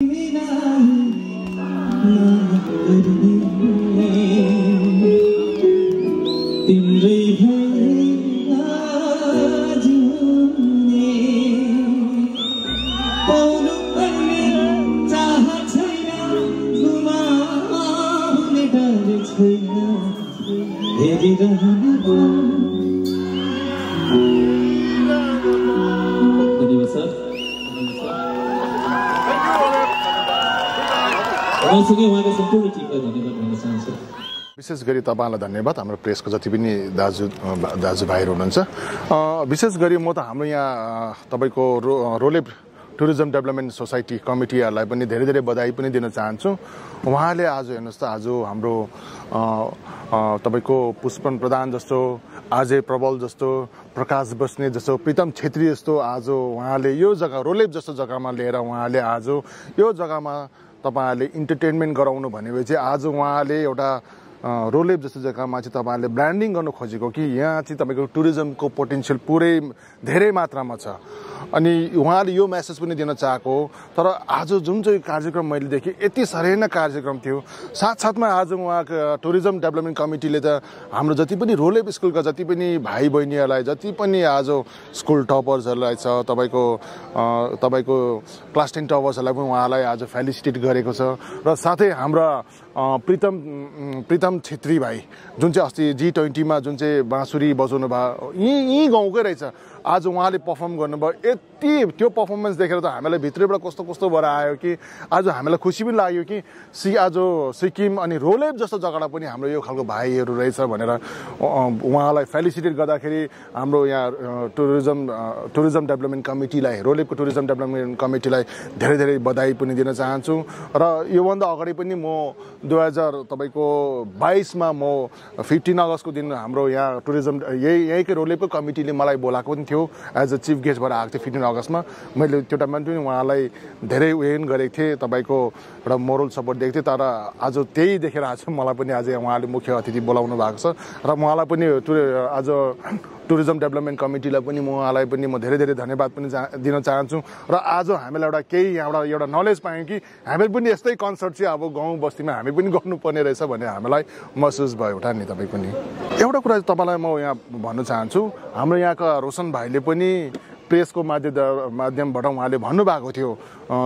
Mina. सम्पूर्ण टिमलाई धन्यवाद भन्न चाहन्छु विशेष गरी तपाईँलाई धन्यवाद। हाम्रो प्रेसको जति पनि दाजु दाजुभाइहरू हुनुहुन्छ। विशेष गरी म त हाम्रो यहाँ तपाईँको रो रोलेप टुरिज्म डेभलपमेन्ट सोसाइटी कमिटीहरूलाई पनि धेरै धेरै बधाई पनि दिन चाहन्छु। उहाँले आज हेर्नुहोस् त आज हाम्रो तपाईँको पुष्पन प्रधान जस्तो अजय प्रबल जस्तो प्रकाश बस्ने जस्तो प्रितम छेत्री जस्तो आज उहाँले यो जग्गा रोलेप जस्तो जग्गामा लिएर उहाँले आज यो जग्गामा तपाईँहरूले इन्टरटेनमेन्ट गराउनु भनेपछि आज उहाँले एउटा रोलेप जस्तो जग्गामा चाहिँ तपाईँहरूले ब्रान्डिङ गर्नु खोजेको कि यहाँ चाहिँ तपाईँको टुरिज्मको पोटेन्सियल पुरै धेरै मात्रामा छ। अनि उहाँले यो मेसेज पनि दिन चाहेको तर आज जुन चाहिँ कार्यक्रम मैले देखेँ यति साह्रै नै कार्यक्रम थियो। साथसाथमा आज उहाँको टुरिज्म डेभलपमेन्ट कमिटीले त हाम्रो जति पनि रोलेप स्कुलका जति पनि भाइ बहिनीहरूलाई जति पनि आज स्कुल टपर्सहरूलाई छ तपाईँको तपाईँको क्लास टेन टपर्सहरूलाई पनि उहाँलाई आज फेलिसिटेट गरेको छ। र साथै हाम्रा प्रितम प्रितम छेत्री भाइ जुन चाहिँ अस्ति जी ट्वेन्टीमा जुन चाहिँ बाँसुरी बजाउनु भयो यहीँ यहीँ गाउँकै रहेछ। आज उहाँले पर्फर्म गर्नुभयो। यति त्यो पर्फर्मेन्स देखेर त हामीलाई भित्रैबाट कस्तो कस्तो भएर आयो कि आज हामीलाई खुसी पनि लाग्यो कि सि आज सिक्किम अनि रोलेप जस्तो जग्गालाई पनि हाम्रो यो खालको भाइहरू रहेछ भनेर उहाँलाई फेलिसिटेट गर्दाखेरि हाम्रो यहाँ टुरिज्म टुरिज्म डेभलपमेन्ट कमिटीलाई रोलेपको टुरिज्म डेभलपमेन्ट कमिटीलाई धेरै धेरै बधाई पनि दिन चाहन्छु। र योभन्दा अगाडि पनि म दुई हजार तपाईँको बाइसमा म फिफ्टिन अगस्तको दिन हाम्रो यहाँ टुरिज्म यही यहीँकै रोलेपको कमिटीले मलाई बोलाएको पनि थियो। एज अ चिफ गेस्ट भएर आएको थियो फिफ्टिन अगस्तमा। मैले त्यो टाइममा पनि उहाँलाई धेरै उयो गरेको थिएँ तपाईँको एउटा मोरल सपोर्ट दिएको थिएँ तर आज त्यही देखेर आज मलाई पनि आज उहाँले मुख्य अतिथि बोलाउनु भएको छ। र उहाँलाई पनि आज टुरिज्म डेभलपमेन्ट कमिटीलाई पनि म उहाँलाई पनि म धेरै धेरै धन्यवाद पनि दिन चाहन्छु। र आज हामीलाई एउटा केही यहाँबाट एउटा नलेज पायौँ कि हामी पनि यस्तै कन्सर्ट चाहिँ अब गाउँ बस्तीमा हामी पनि गर्नुपर्ने रहेछ भन्ने हामीलाई महसुस भयो। एउटा नि तपाईँ पनि। एउटा कुरा तपाईँलाई म यहाँ भन्न चाहन्छु। हाम्रो यहाँका रोशन भाइले पनि प्रेसको माध्यम माध्यमबाट उहाँले भन्नुभएको थियो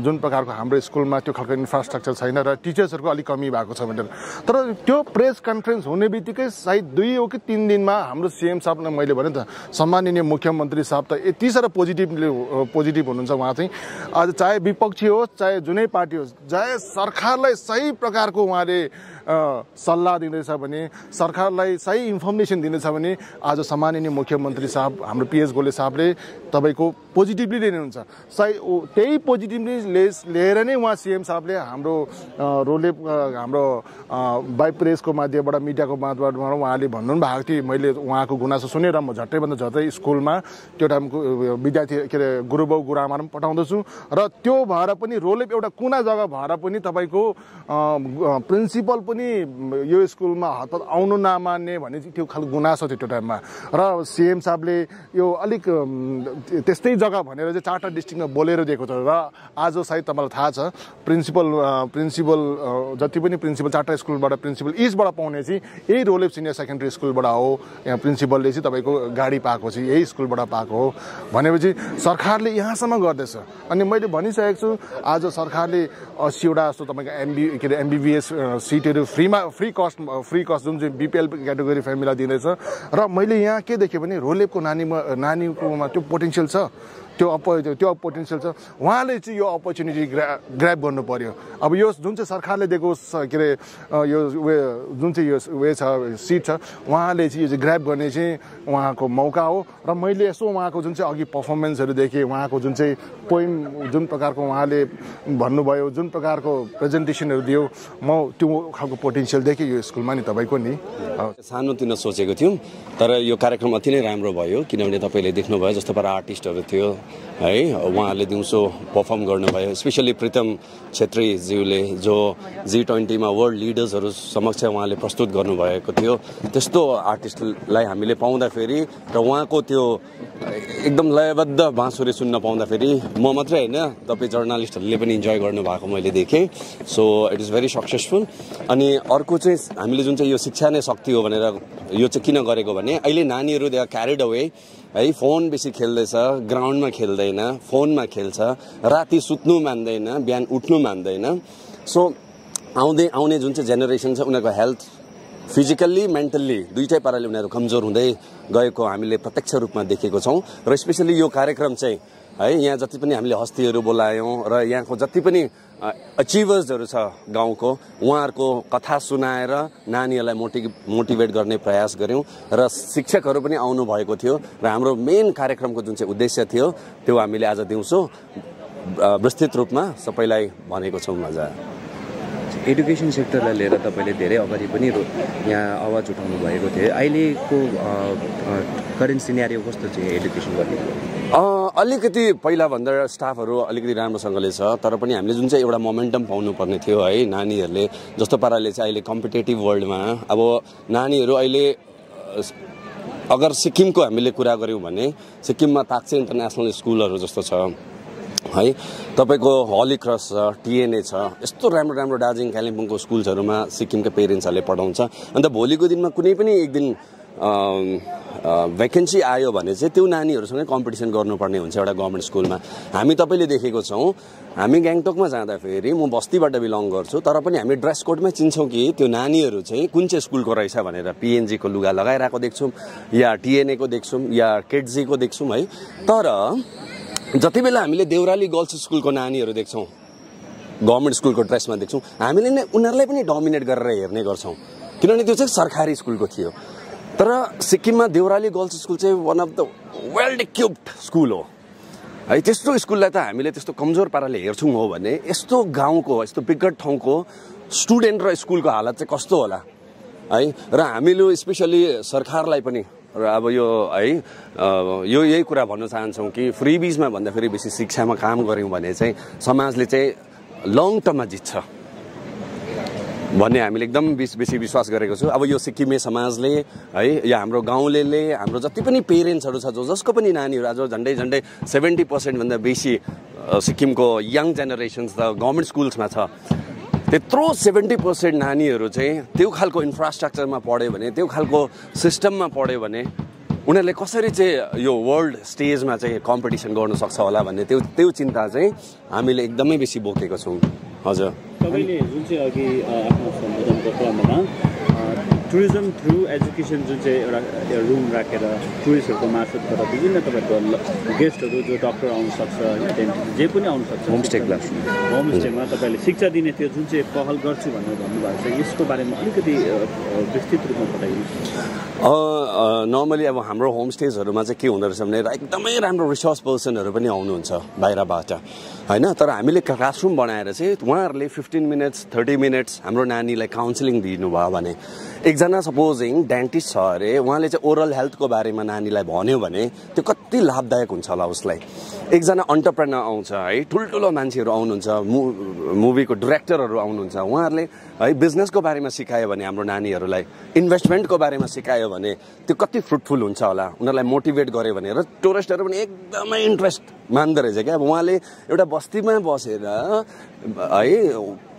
जुन प्रकारको हाम्रो स्कुलमा त्यो खालको इन्फ्रास्ट्रक्चर छैन र टिचर्सहरूको अलिक कमी भएको छ भनेर। तर त्यो प्रेस कन्फरेन्स हुने बित्तिकै सायद दुई हो कि तिन दिनमा हाम्रो सिएम साहब मैले भने त सम्माननीय मुख्यमन्त्री साहब त यति साह्रो पोजिटिभली पोजिटिभ हुनुहुन्छ उहाँ चाहिँ। आज चाहे विपक्षी होस् चाहे जुनै पार्टी होस् चाहे सरकारलाई सही प्रकारको उहाँले सल्लाह दिँदैछ भने सरकारलाई सही इन्फर्मेसन दिँदैछ भने आज सम्माननीय मुख्यमन्त्री साहब हाम्रो पिएस गोले साहबले तपाईँको पोजिटिभली लिनुहुन्छ। सही त्यही पोजिटिभली लिएर नै उहाँ सिएम साहबले हाम्रो रोले हाम्रो बाई प्रेसको माध्यमबाट मिडियाको माध्यमबाट उहाँले भन्नु भएको थियो। मैले उहाँको गुनासो सुनेर म झट्टैभन्दा झट्टै स्कुलमा त्यो टाइमको विद्यार्थी के अरे गुरुबाउ गुरुआमाहरू पनि पठाउँदछु। र त्यो भएर पनि रोलेप एउटा कुना जग्गा भएर पनि तपाईँको प्रिन्सिपल पनि यो स्कुलमा हतपत आउनु नमान्ने भन्ने त्यो खालको गुनासो थियो त्यो टाइममा। र सिएम साहबले यो अलिक त्यस्तै जग्गा भनेर चाहिँ चारवटा डिस्ट्रिक्टमा बोलेर दिएको छ र आज सायद तपाईँलाई थाहा छ प्रिन्सिपल प्रिन्सिपल जति पनि प्रिन्सिपल चारवटा स्कुलबाट प्रिन्सिपल इस्टबाट पाउने चाहिँ यही रोलेप सिनियर सेकेन्ड्री स्कुलबाट हो। यहाँ प्रिन्सिपलले चाहिँ तपाईँको गाडी पाएको चाहिँ यही स्कुलबाट पाएको हो। भनेपछि सरकारले यहाँसम्म गर्दैछ। अनि मैले भनिसकेको छु आज सरकारले अस्सीवटा जस्तो तपाईँको एमबी के अरे एमबिबिएस सिटहरू फ्रीमा फ्री कस्ट फ्री कस्ट जुन चाहिँ बिपिएल क्याटेगोरी फ्यामिलीलाई दिँदैछ। र मैले यहाँ के देखेँ भने रोलेपको नानीमा नानीकोमा त्यो पोटेन्सियल छ। त्यो अप त्यो पोटेन्सियल छ। उहाँले चाहिँ यो अपर्च्युनिटी ग्रा ग्राप गर्नु पर्यो। अब यो जुन चाहिँ सरकारले दिएको के अरे यो वे जुन चाहिँ यो वे छ सिट छ उहाँले चाहिँ यो चाहिँ ग्राप गर्ने चाहिँ उहाँको मौका हो। र मैले यसो उहाँको जुन चाहिँ अघि पर्फर्मेन्सहरू देखेँ उहाँको जुन चाहिँ पोइम जुन प्रकारको उहाँले भन्नुभयो जुन प्रकारको प्रेजेन्टेसनहरू दियो म त्यो खालको पोटेन्सियल देखेँ। यो स्कुलमा नि तपाईँको नि। सानोतिनो सोचेको थियौँ तर यो कार्यक्रम अति नै राम्रो भयो किनभने तपाईँले देख्नुभयो जस्तो पारा आर्टिस्टहरू थियो। है उहाँहरूले दिउँसो पर्फर्म गर्नुभयो। स्पेसली प्रितम छेत्रीज्यूले जो जी ट्वेन्टीमा वर्ल्ड लिडर्सहरू समक्ष उहाँले प्रस्तुत गर्नुभएको थियो। त्यस्तो आर्टिस्टलाई हामीले पाउँदाखेरि र उहाँको त्यो एकदम लयबद्ध बाँसुरी सुन्न पाउँदाखेरि म मात्रै होइन तपाईँ जर्नलिस्टहरूले पनि इन्जोय गर्नुभएको मैले देखेँ। So it is very successful अनि अर्को चाहिँ हामीले जुन चाहिँ यो शिक्षा नै शक्ति हो भनेर यो चाहिँ किन गरेको भने अहिले नानीहरू दे क्यारिड अवे है फोन बेसी खेल्दैछ ग्राउन्डमा खेल्दैन फोनमा खेल्छ राति सुत्नु मान्दैन बिहान उठ्नु मान्दैन। सो आउँदै आउने जुन चाहिँ जेनेरेसन छ उनीहरूको हेल्थ फिजिकल्ली मेन्टल्ली दुइटै पाराले उनीहरू कमजोर हुँदै गएको हामीले प्रत्यक्ष रूपमा देखेको छौँ। र स्पेसली यो कार्यक्रम चाहिँ है यहाँ जति पनि हामीले हस्तीहरू बोलायौँ र यहाँको जति पनि अचिभर्सहरू छ गाउँको उहाँहरूको कथा सुनाएर नानीहरूलाई मोटि मोटिभेट गर्ने प्रयास गऱ्यौँ र शिक्षकहरू पनि आउनु भएको थियो र हाम्रो मेन कार्यक्रमको जुन चाहिँ उद्देश्य थियो त्यो हामीले आज दिउँसो विस्तृत रूपमा सबैलाई भनेको छौँ मजा एडुकेसन सेक्टरलाई लिएर तपाईँले धेरै अगाडि पनि यहाँ आवाज उठाउनु भएको थियो। अहिलेको करेन्ट सिनेरियो कस्तो छ एडुकेसन गर्ने? अलिकति पहिलाभन्दा स्टाफहरू अलिकति राम्रोसँगले छ तर पनि हामीले जुन चाहिँ एउटा मोमेन्टम पाउनुपर्ने थियो है नानीहरूले जस्तो पाराले चाहिँ अहिले कम्पिटेटिभ वर्ल्डमा अब नानीहरू अहिले अगर सिक्किमको हामीले कुरा गऱ्यौँ भने सिक्किममा ताक्से इन्टरनेसनल स्कुलहरू जस्तो छ। है। तपाईँको हली क्रस छ टिएनए छ यस्तो राम्रो राम्रो दार्जिलिङ कालिम्पोङको स्कुल्सहरूमा सिक्किमका पेरेन्ट्सहरूले पढाउँछ। अन्त भोलिको दिनमा कुनै पनि एक दिन भ्याकेन्सी आयो भने चाहिँ त्यो नानीहरूसँगै कम्पिटिसन गर्नुपर्ने हुन्छ एउटा गभर्मेन्ट स्कुलमा हामी तपाईँले देखेको छौँ हामी गान्तोकमा जाँदाखेरि म बस्तीबाट बिलङ गर्छु तर पनि हामी ड्रेस कोडमै चिन्छौँ कि त्यो नानीहरू चाहिँ कुन चाहिँ स्कुलको रहेछ भनेर। पिएनजीको लुगा लगाइरहेको देख्छौँ या टिएनएको देख्छौँ या केटजीको देख्छौँ है। तर जति बेला हामीले देउराली गर्ल्स स्कुलको नानीहरू देख्छौँ गभर्मेन्ट स्कुलको ड्रेसमा देख्छौँ हामीले नै उनीहरूलाई पनि डोमिनेट गरेर हेर्ने गर्छौँ। किनभने त्यो चाहिँ सरकारी स्कुलको थियो। तर सिक्किममा देउराली गर्ल्स स्कुल चाहिँ one of the well equipped school हो। है त्यस्तो स्कुललाई त हामीले त्यस्तो कमजोर पाराले हेर्छौँ हो भने यस्तो गाउँको यस्तो विकट ठाउँको स्टुडेन्ट र स्कुलको हालत चाहिँ कस्तो होला? है र हामीले स्पेसली सरकारलाई पनि र अब यो है यो यही कुरा भन्न चाहन्छौँ कि फ्रिबिजमा भन्दाखेरि बेसी शिक्षामा काम गऱ्यौँ भने चाहिँ समाजले चाहिँ लङ टर्ममा जित्छ भन्ने हामीले एकदम बेस बेसी विश्वास गरेको छु। अब यो सिक्किमे समाजले है या हाम्रो गाउँले हाम्रो जति पनि पेरेन्ट्सहरू छ जो जसको पनि नानीहरू आज झन्डै झन्डै सेभेन्टी पर्सेन्टभन्दा बेसी सिक्किमको यङ जेनेरेसन्स त गभर्मेन्ट स्कुल्समा छ। त्यत्रो सेभेन्टी पर्सेन्ट नानीहरू चाहिँ त्यो खालको इन्फ्रास्ट्रक्चरमा पढ्यो भने त्यो खालको सिस्टममा पढ्यो भने उनीहरूले कसरी चाहिँ यो वर्ल्ड स्टेजमा चाहिँ कम्पिटिसन गर्न सक्छ होला भन्ने त्यो त्यो चिन्ता चाहिँ हामीले एकदमै बेसी बोकेको छौँ। हजुर। तपाईँले जुन चाहिँ अघि आफ्नो सम्बोधनको क्रममा टुरिज्म थ्रु एजुकेसन जुन चाहिँ एउटा रुम राखेर टुरिस्टहरूको मार्फतबाट विभिन्न तपाईँहरूको गेस्टहरू जो डक्टर आउन सक्छ होइन जे पनि आउन सक्छ होमस्टे क्लासरुम। होमस्टेमा तपाईँले शिक्षा दिने त्यो जुन चाहिँ पहल गर्छु भनेर भन्नुभएको छ यसको बारेमा अलिकति विस्तृत रूपमा बताइदिनुहोस् नर्मली अब हाम्रो होमस्टेजहरूमा चाहिँ के हुँदो रहेछ भने एकदमै राम्रो रिसोर्स पर्सनहरू पनि आउनुहुन्छ बाहिरबाट होइन तर हामीले क्लासरुम बनाएर चाहिँ उहाँहरूले फिफ्टिन मिनट्स थर्टी मिनट्स हाम्रो नानीलाई काउन्सिलिङ दिनुभयो भने एकजना सपोजिङ डेन्टिस्ट छ अरे उहाँले चाहिँ ओरल हेल्थको बारेमा नानीलाई भन्यो भने त्यो कति लाभदायक हुन्छ होला उसलाई? एकजना अन्टरप्रेनर आउँछ है ठुल्ठुलो मान्छेहरू आउनुहुन्छ मु मुभीको डिरेक्टरहरू आउनुहुन्छ उहाँहरूले है बिजनेसको बारेमा सिकायो भने हाम्रो नानीहरूलाई इन्भेस्टमेन्टको बारेमा सिकायो भने त्यो कति फ्रुटफुल हुन्छ होला उनीहरूलाई मोटिभेट गर्यो भने र टुरिस्टहरू पनि एकदमै इन्ट्रेस्ट मान्दो रहेछ क्या। अब उहाँले एउटा बस्तीमा बसेर है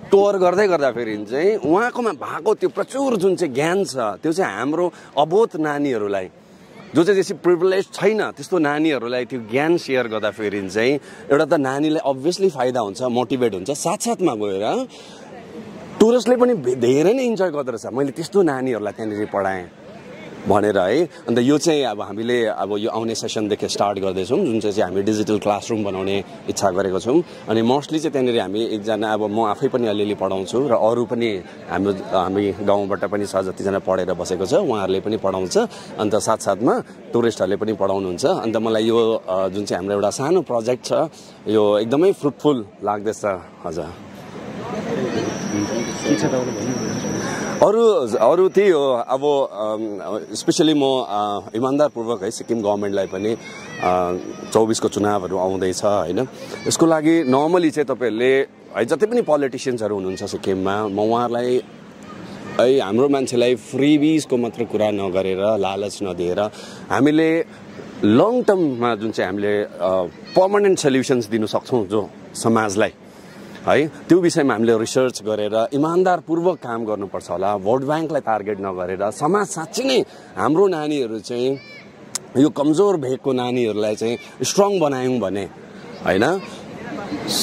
टुर गर्दै गर्दाखेरि चाहिँ उहाँकोमा भएको त्यो प्रचुर जुन चाहिँ ज्ञान छ त्यो चाहिँ हाम्रो अबोध नानीहरूलाई जो चाहिँ त्यसै प्रिभिलेज छैन त्यस्तो नानीहरूलाई त्यो ज्ञान सेयर गर्दाखेरि चाहिँ एउटा त नानीलाई अभियसली फाइदा हुन्छ मोटिभेट हुन्छ साथसाथमा गएर टुरिस्टले पनि धेरै नै इन्जोय गर्दो रहेछ। मैले त्यस्तो नानीहरूलाई त्यहाँनिर पढाएँ। भनेर है। अन्त यो चाहिँ अब हामीले अब यो आउने सेसनदेखि स्टार्ट गर्दैछौँ जुन चाहिँ चाहिँ हामी डिजिटल क्लासरुम बनाउने इच्छा गरेको छौँ। अनि मोस्टली चाहिँ त्यहाँनिर हामी एकजना अब म आफै पनि अलिअलि पढाउँछु र अरू पनि हाम्रो हामी गाउँबाट पनि छ जतिजना पढेर बसेको छ उहाँहरूले पनि पढाउँछ। अन्त साथसाथमा टुरिस्टहरूले पनि पढाउनुहुन्छ। अन्त मलाई यो जुन चाहिँ हाम्रो एउटा सानो प्रोजेक्ट छ यो एकदमै फ्रुटफुल लाग्दैछ। हजुर। अरू अरू त्यही हो अब स्पेसली म इमान्दारपूर्वक है सिक्किम गभर्मेन्टलाई पनि चौबिसको चुनावहरू आउँदैछ होइन। यसको लागि नर्मली चाहिँ तपाईँहरूले है जति पनि पोलिटिसियन्सहरू हुनुहुन्छ सिक्किममा म उहाँहरूलाई है हाम्रो मान्छेलाई फ्रिबिजको मात्र कुरा नगरेर लालच नदिएर हामीले लङ टर्ममा जुन चाहिँ हामीले पर्मानेन्ट सल्युसन्स दिनु सक्छौँ जो समाजलाई। है त्यो विषयमा हामीले रिसर्च गरेर इमान्दारपूर्वक काम गर्नुपर्छ होला। भोट ब्याङ्कलाई टार्गेट नगरेर समाज साँच्ची नै हाम्रो नानीहरू चाहिँ यो कमजोर भेगको नानीहरूलाई चाहिँ स्ट्रङ बनायौँ भने होइन?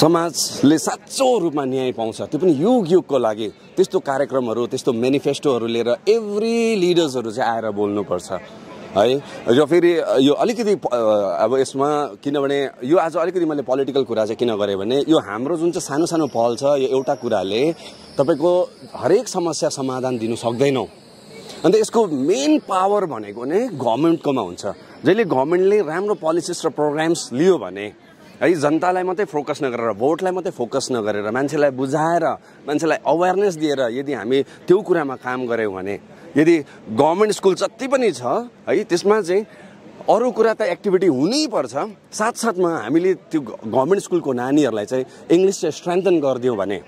समाजले साँचो रूपमा न्याय पाउँछ। त्यो पनि युग युगको लागि। त्यस्तो कार्यक्रमहरू त्यस्तो मेनिफेस्टोहरू लिएर एभ्री लिडर्सहरू चाहिँ आएर बोल्नुपर्छ। है? र फेरि यो अलिकति अब यसमा किनभने यो आज अलिकति मैले पोलिटिकल कुरा चाहिँ किन गरेँ भने यो हाम्रो जुन चाहिँ सानो सानो पहल छ यो एउटा कुराले तपाईँको हरेक समस्या समाधान दिनु सक्दैनौँ। अन्त यसको मेन पावर भनेको नै गभर्मेन्टकोमा हुन्छ। जहिले गभर्मेन्टले राम्रो पोलिसिस र प्रोग्राम्स लियो भने है जनतालाई मात्रै फोकस नगरेर भोटलाई मात्रै फोकस नगरेर मान्छेलाई बुझाएर मान्छेलाई अवेरनेस दिएर यदि हामी त्यो कुरामा काम गऱ्यौँ भने यदि गभर्मेन्ट स्कुल जति पनि छ है त्यसमा चाहिँ अरू कुरा त एक्टिभिटी हुनैपर्छ साथसाथमा हामीले त्यो गभर्मेन्ट स्कुलको नानीहरूलाई चाहिँ इङ्ग्लिस चाहिँ स्ट्रेन्थन गरिदियौँ भने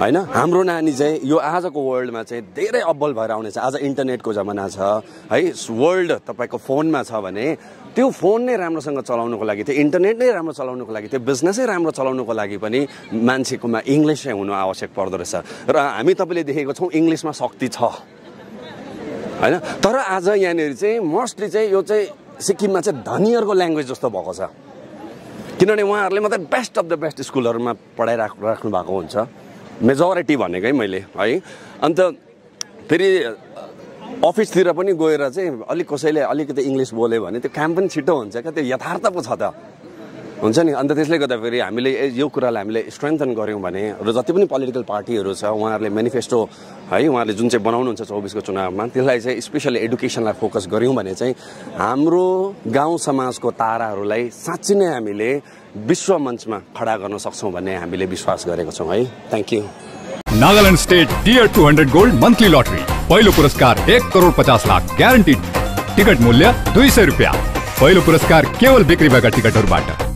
होइन हाम्रो नानी चाहिँ यो आजको वर्ल्डमा चाहिँ धेरै अब्बल भएर आउनेछ आज इन्टरनेटको जमाना छ है वर्ल्ड तपाईँको फोनमा छ भने त्यो फोन नै राम्रोसँग चलाउनुको लागि त्यो इन्टरनेट नै राम्रो चलाउनुको लागि त्यो बिजनेसै राम्रो चलाउनुको लागि पनि मान्छेकोमा इङ्ग्लिस चाहिँ हुनु आवश्यक पर्दो रहेछ। र हामी तपाईँले देखेको छौँ इङ्ग्लिसमा शक्ति छ। होइन? तर आज यहाँनिर चाहिँ मोस्टली चाहिँ यो चाहिँ सिक्किममा चाहिँ धनीहरूको ल्याङ्ग्वेज जस्तो भएको छ। किनभने उहाँहरूले मात्रै बेस्ट अफ द बेस्ट स्कुलहरूमा पढाइराख राख्नु भएको हुन्छ। मेजोरिटी भनेकै मैले है? अन्त फेरि अफिसतिर पनि गएर चाहिँ अलिक कसैले अलिकति इङ्ग्लिस बोल्यो भने त्यो काम पनि छिटो हुन्छ क्या त्यो यथार्थ पो छ त। हुन्छ नि? अन्त त्यसले गर्दाखेरि हामीले यो कुरालाई हामीले स्ट्रेन्थन गऱ्यौँ भने र जति पनि पोलिटिकल पार्टीहरू छ उहाँहरूले मेनिफेस्टो है उहाँहरूले जुन चाहिँ बनाउनुहुन्छ चौबिसको चुनावमा त्यसलाई चाहिँ स्पेसली एडुकेसनलाई फोकस गऱ्यौँ भने चाहिँ हाम्रो गाउँ समाजको ताराहरूलाई साँच्ची नै हामीले विश्व मञ्चमा खडा गर्न सक्छौँ भन्ने हामीले विश्वास गरेको छौँ है। Thank you Nagaland state dear two hundred gold monthly lottery. पहिलो पुरस्कार एक करोड पचास लाख ग्यारेन्टिड टिकट मूल्य दुई सय रुपियाँ। पहिलो पुरस्कार केवल बिक्री भएका टिकटहरूबाट।